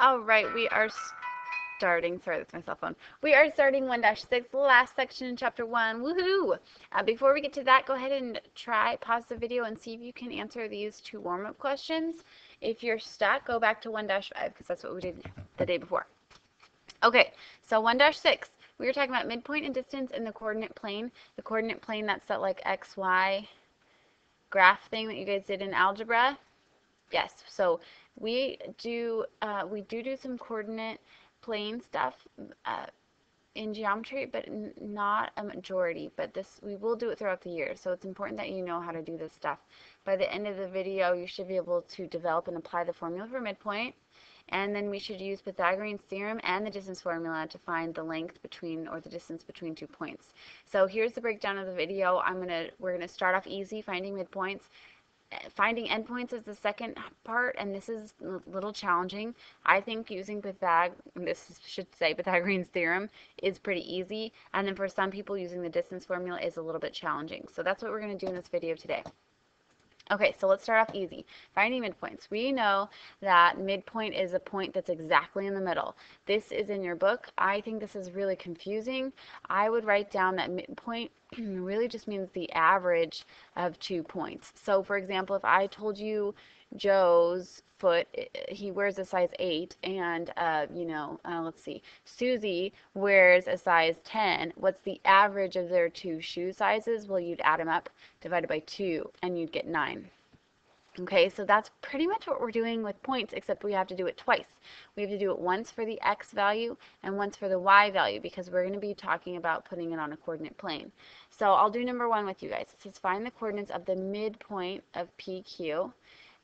All right, we are starting. Sorry, that's my cell phone. We are starting 1-6, last section in chapter 1. Woohoo! Uh, before we get to that, go ahead and try, pause the video, and see if you can answer these two warm-up questions. If you're stuck, go back to 1-5, because that's what we did the day before. Okay, so 1-6. We were talking about midpoint and distance in the coordinate plane. The coordinate plane, that's that like x, y graph thing that you guys did in algebra. Yes, so we do uh, we do do some coordinate plane stuff uh, in geometry, but not a majority. But this we will do it throughout the year, so it's important that you know how to do this stuff. By the end of the video, you should be able to develop and apply the formula for midpoint. And then we should use Pythagorean's theorem and the distance formula to find the length between or the distance between two points. So here's the breakdown of the video. I'm gonna we're gonna start off easy finding midpoints finding endpoints is the second part, and this is a little challenging. I think using Pythag, this should say Pythagorean's theorem, is pretty easy, and then for some people using the distance formula is a little bit challenging. So that's what we're going to do in this video today. Okay, so let's start off easy. Finding midpoints. We know that midpoint is a point that's exactly in the middle. This is in your book. I think this is really confusing. I would write down that midpoint really just means the average of two points. So for example, if I told you Joe's foot, he wears a size 8, and, uh, you know, uh, let's see, Susie wears a size 10. What's the average of their two shoe sizes? Well, you'd add them up, divided by 2, and you'd get 9. Okay, so that's pretty much what we're doing with points, except we have to do it twice. We have to do it once for the x value and once for the y value because we're going to be talking about putting it on a coordinate plane. So I'll do number one with you guys. It says find the coordinates of the midpoint of PQ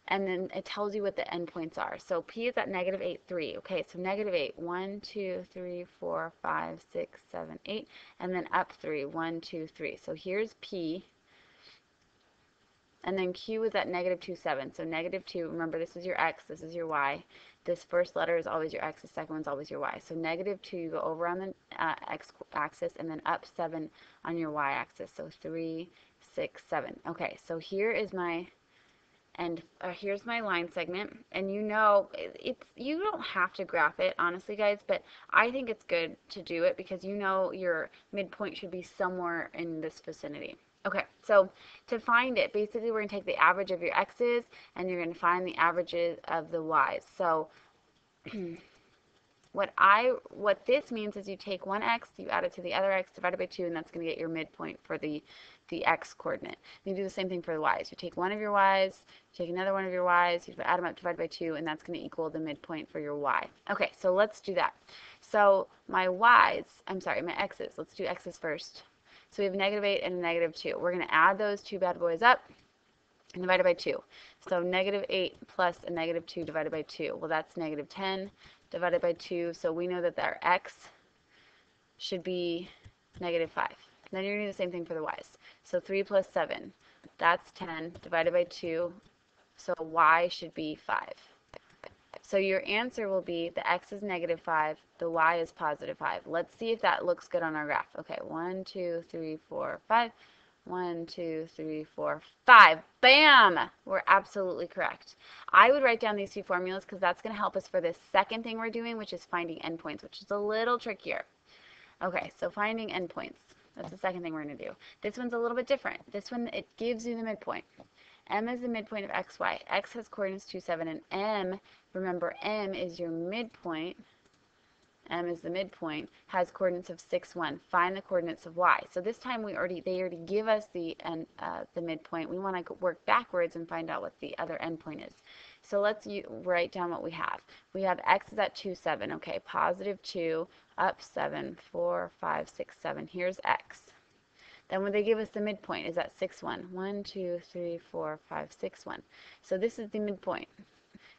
and then it tells you what the endpoints are. So P is at negative 8, 3. Okay, so negative 8, 1, 2, 3, 4, 5, 6, 7, 8, and then up 3, 1, 2, 3. So here's P, and then Q is at negative 2, 7. So negative 2, remember this is your X, this is your Y. This first letter is always your X, the second one's always your Y. So negative 2, you go over on the uh, X axis, and then up 7 on your Y axis. So 3, 6, 7. Okay, so here is my and uh, here's my line segment. And you know it's you don't have to graph it honestly guys but I think it's good to do it because you know your midpoint should be somewhere in this vicinity. Okay so to find it basically we're going to take the average of your x's and you're going to find the averages of the y's. So what I what this means is you take one x you add it to the other x divided by 2 and that's going to get your midpoint for the the x coordinate. You do the same thing for the y's. You take one of your y's, you take another one of your y's, you add them up, divide by 2, and that's going to equal the midpoint for your y. Okay, so let's do that. So my y's, I'm sorry, my x's, let's do x's first. So we have negative 8 and negative 2. We're going to add those two bad boys up and divide it by 2. So negative 8 plus a negative 2 divided by 2. Well, that's negative 10 divided by 2. So we know that our x should be negative 5. Then you're going to do the same thing for the y's. So 3 plus 7, that's 10 divided by 2. So y should be 5. So your answer will be the x is negative 5, the y is positive 5. Let's see if that looks good on our graph. Okay, 1, 2, 3, 4, 5. 1, 2, 3, 4, 5. Bam! We're absolutely correct. I would write down these two formulas because that's going to help us for the second thing we're doing, which is finding endpoints, which is a little trickier. Okay, so finding endpoints. That's the second thing we're going to do. This one's a little bit different. This one, it gives you the midpoint. M is the midpoint of x, y. X has coordinates 2, 7, and M, remember M is your midpoint. M is the midpoint, has coordinates of 6, 1. Find the coordinates of y. So this time we already they already give us the and uh, the midpoint. We want to work backwards and find out what the other endpoint is. So let's write down what we have. We have x is at 2, 7. Okay, positive 2 up 7, 4, 5, 6, 7. Here's x. Then when they give us the midpoint, is that 6, 1. 1, 2, 3, 4, 5, 6, 1. So this is the midpoint.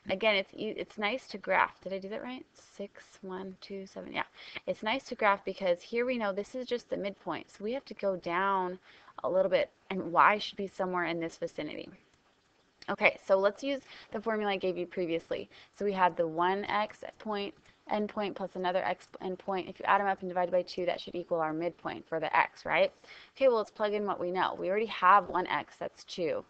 Again, it's it's nice to graph. Did I do that right? 6, 1, 2, 7. Yeah. It's nice to graph because here we know this is just the midpoint. So we have to go down a little bit, and y should be somewhere in this vicinity. Okay, so let's use the formula I gave you previously. So we had the 1x point endpoint plus another x endpoint. If you add them up and divide by 2, that should equal our midpoint for the x, right? Okay, well, let's plug in what we know. We already have one x, that's 2.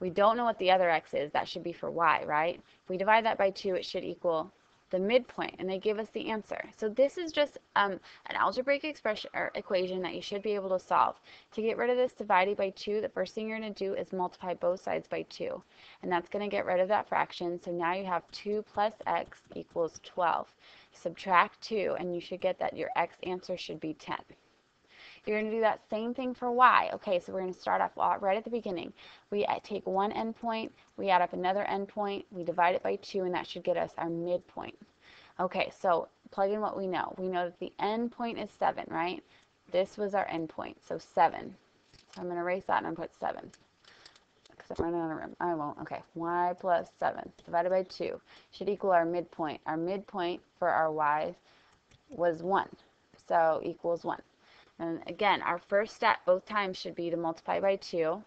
We don't know what the other x is. That should be for y, right? If we divide that by 2, it should equal the midpoint, and they give us the answer. So this is just um, an algebraic expression or equation that you should be able to solve. To get rid of this divided by 2, the first thing you're going to do is multiply both sides by 2. And that's going to get rid of that fraction. So now you have 2 plus x equals 12. Subtract 2, and you should get that your x answer should be 10. You're going to do that same thing for y. Okay, so we're going to start off right at the beginning. We take one endpoint, we add up another endpoint, we divide it by 2, and that should get us our midpoint. Okay, so plug in what we know. We know that the endpoint is 7, right? This was our endpoint, so 7. So I'm going to erase that and put 7. Because I'm running out of room. I won't. Okay, y plus 7 divided by 2 should equal our midpoint. Our midpoint for our y was 1, so equals 1. And again, our first step both times should be to multiply by 2.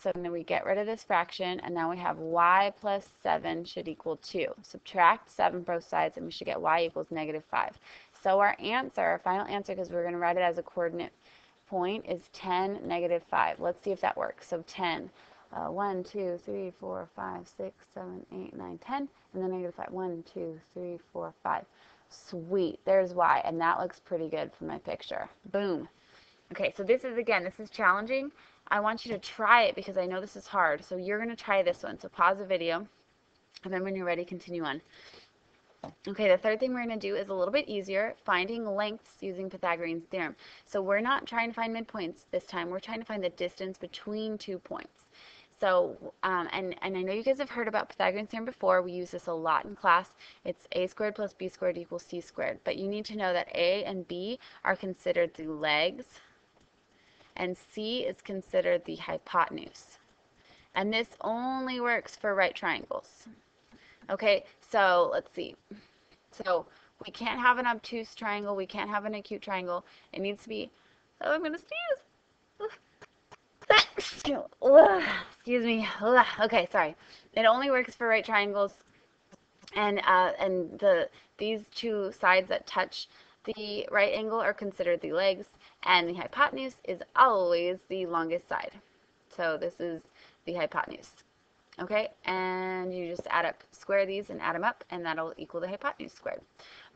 So then we get rid of this fraction, and now we have y plus 7 should equal 2. Subtract 7 both sides, and we should get y equals negative 5. So our answer, our final answer, because we're going to write it as a coordinate point, is 10, negative 5. Let's see if that works. So 10, uh, 1, 2, 3, 4, 5, 6, 7, 8, 9, 10, and then negative 5. 1, 2, 3, 4, 5. Sweet, there's y, and that looks pretty good for my picture. Boom. Okay, so this is, again, this is challenging. I want you to try it because I know this is hard. So you're going to try this one. So pause the video, and then when you're ready, continue on. Okay, the third thing we're going to do is a little bit easier, finding lengths using Pythagorean theorem. So we're not trying to find midpoints this time. We're trying to find the distance between two points. So, um, and, and I know you guys have heard about Pythagorean theorem before. We use this a lot in class. It's a squared plus b squared equals c squared. But you need to know that a and b are considered the legs, and c is considered the hypotenuse. And this only works for right triangles. Okay, so let's see. So we can't have an obtuse triangle. We can't have an acute triangle. It needs to be, oh, I'm going to sneeze. Excuse me. Okay, sorry. It only works for right triangles, and uh, and the these two sides that touch the right angle are considered the legs, and the hypotenuse is always the longest side. So this is the hypotenuse. Okay, and you just add up, square these and add them up, and that'll equal the hypotenuse squared.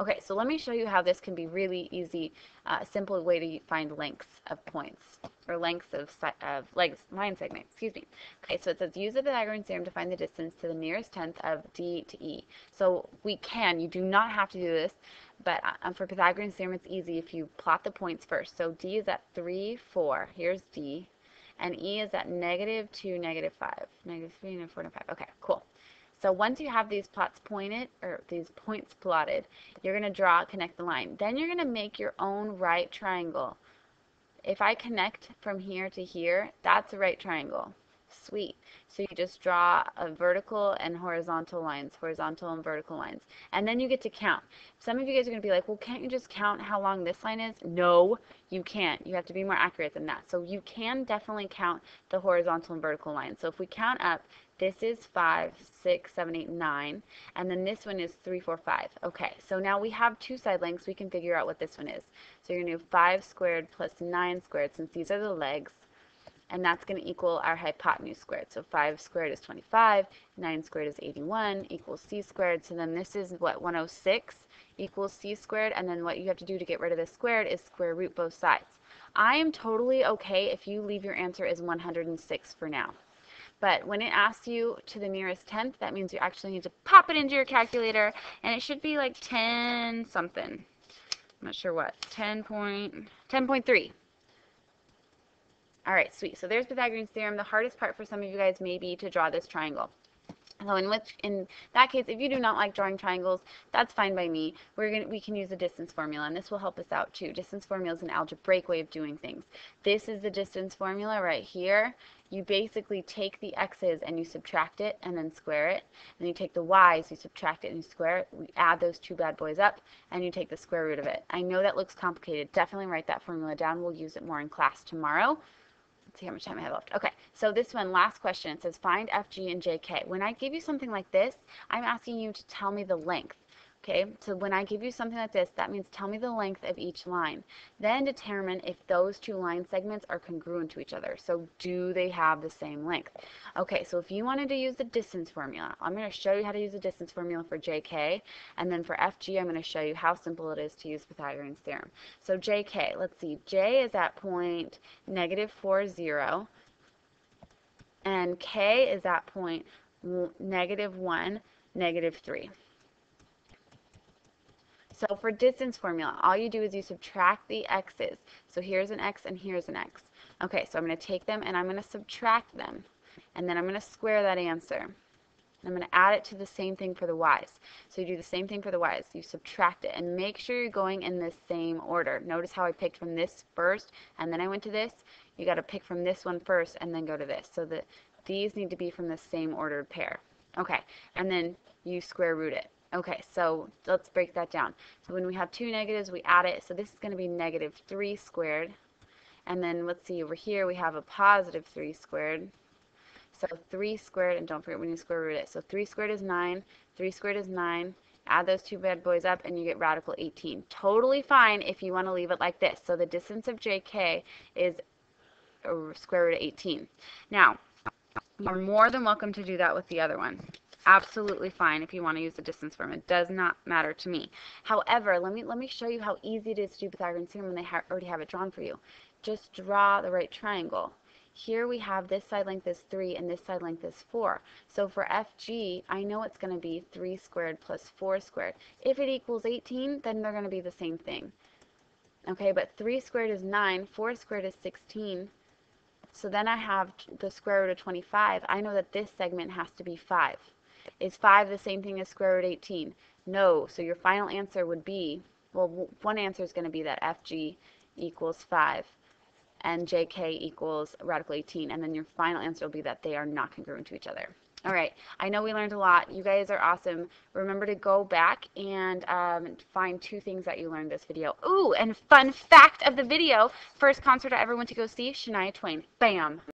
Okay, so let me show you how this can be really easy, uh, simple way to find lengths of points, or lengths of, of legs, line segment, excuse me. Okay, so it says use the Pythagorean theorem to find the distance to the nearest tenth of D to E. So we can, you do not have to do this, but uh, for Pythagorean theorem it's easy if you plot the points first. So D is at 3, 4, here's D, and E is at negative 2, negative 5. Negative 3, negative 4, negative 5. Okay, cool. So once you have these plots pointed, or these points plotted, you're going to draw, connect the line. Then you're going to make your own right triangle. If I connect from here to here, that's a right triangle. Sweet. So you just draw a vertical and horizontal lines, horizontal and vertical lines. And then you get to count. Some of you guys are going to be like, well, can't you just count how long this line is? No, you can't. You have to be more accurate than that. So you can definitely count the horizontal and vertical lines. So if we count up, this is 5, 6, 7, 8, 9. And then this one is 3, 4, 5. Okay, so now we have two side lengths. We can figure out what this one is. So you're going to do 5 squared plus 9 squared since these are the legs and that's going to equal our hypotenuse squared. So 5 squared is 25, 9 squared is 81, equals c squared. So then this is what, 106 equals c squared, and then what you have to do to get rid of this squared is square root both sides. I am totally okay if you leave your answer as 106 for now. But when it asks you to the nearest tenth, that means you actually need to pop it into your calculator, and it should be like 10 something. I'm not sure what. 10 point, 10.3. All right, sweet. So there's Pythagorean theorem. The hardest part for some of you guys may be to draw this triangle. So in which in that case, if you do not like drawing triangles, that's fine by me. We're gonna we can use the distance formula, and this will help us out too. Distance formula is an algebraic way of doing things. This is the distance formula right here. You basically take the x's and you subtract it and then square it. And you take the y's, you subtract it and you square it. We add those two bad boys up and you take the square root of it. I know that looks complicated. Definitely write that formula down. We'll use it more in class tomorrow. Let's see how much time I have left. Okay, so this one, last question. It says find FG and JK. When I give you something like this, I'm asking you to tell me the length. Okay, so when I give you something like this, that means tell me the length of each line. Then determine if those two line segments are congruent to each other. So do they have the same length? Okay, so if you wanted to use the distance formula, I'm going to show you how to use the distance formula for JK, and then for FG, I'm going to show you how simple it is to use Pythagorean's theorem. So JK, let's see, J is at point negative 4, 0, and K is at point negative 1, negative 3. So for distance formula, all you do is you subtract the x's. So here's an x and here's an x. Okay, so I'm going to take them and I'm going to subtract them. And then I'm going to square that answer. And I'm going to add it to the same thing for the y's. So you do the same thing for the y's. You subtract it and make sure you're going in the same order. Notice how I picked from this first and then I went to this. You got to pick from this one first and then go to this. So that these need to be from the same ordered pair. Okay, and then you square root it. Okay, so let's break that down. So when we have two negatives, we add it. So this is going to be negative 3 squared. And then let's see, over here we have a positive 3 squared. So 3 squared, and don't forget when you square root it. So 3 squared is 9, 3 squared is 9. Add those two bad boys up and you get radical 18. Totally fine if you want to leave it like this. So the distance of JK is uh, square root of 18. Now, you're more than welcome to do that with the other one absolutely fine if you want to use the distance form. It does not matter to me. However, let me let me show you how easy it is to do Pythagorean theorem when they ha already have it drawn for you. Just draw the right triangle. Here we have this side length is 3 and this side length is 4. So for FG, I know it's going to be 3 squared plus 4 squared. If it equals 18, then they're going to be the same thing. Okay, but 3 squared is 9, 4 squared is 16. So then I have the square root of 25. I know that this segment has to be 5. Is 5 the same thing as square root 18? No. So your final answer would be, well, one answer is going to be that FG equals 5 and JK equals radical 18. And then your final answer will be that they are not congruent to each other. All right, I know we learned a lot. You guys are awesome. Remember to go back and um, find two things that you learned this video. Ooh, and fun fact of the video, first concert I ever went to go see, Shania Twain. Bam.